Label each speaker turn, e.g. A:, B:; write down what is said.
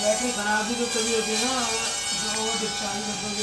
A: battery खराब भी तो कभी होती है ना जो डिस्चार्ज मतलब